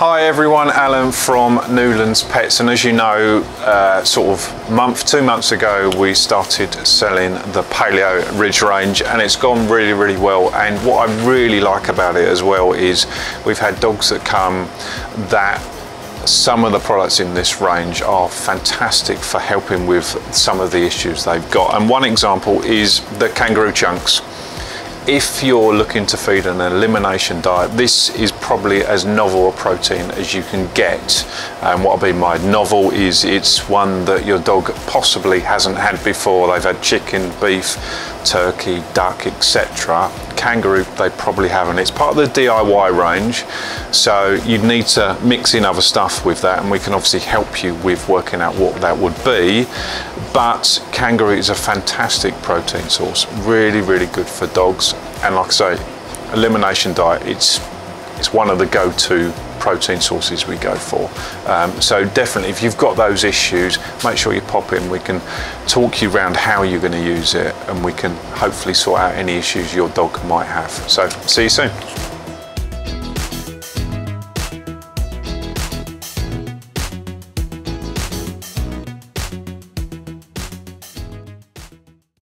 Hi everyone, Alan from Newlands Pets, and as you know, uh, sort of month, two months ago, we started selling the Paleo Ridge range, and it's gone really, really well. And what I really like about it as well is we've had dogs that come that some of the products in this range are fantastic for helping with some of the issues they've got. And one example is the kangaroo chunks if you're looking to feed an elimination diet, this is probably as novel a protein as you can get. And what I mean by novel is it's one that your dog possibly hasn't had before. They've had chicken, beef, turkey, duck, etc. Kangaroo, they probably haven't. It's part of the DIY range, so you'd need to mix in other stuff with that, and we can obviously help you with working out what that would be. But kangaroo is a fantastic protein source, really, really good for dogs. And like I say, elimination diet, it's it's one of the go-to protein sources we go for. Um, so definitely, if you've got those issues, make sure you pop in. We can talk you around how you're going to use it, and we can hopefully sort out any issues your dog might have. So see you soon.